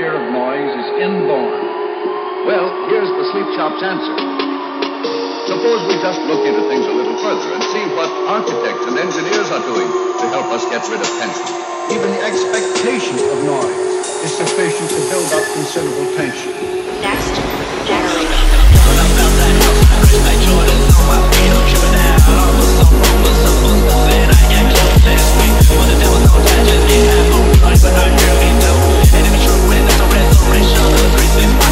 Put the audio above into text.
fear of noise is inborn. Well, here's the sleep shop's answer. Suppose we just look into things a little further and see what architects and engineers are doing to help us get rid of tension. Even the expectation of noise is sufficient to build up considerable tension. Next generation. Celebration, everything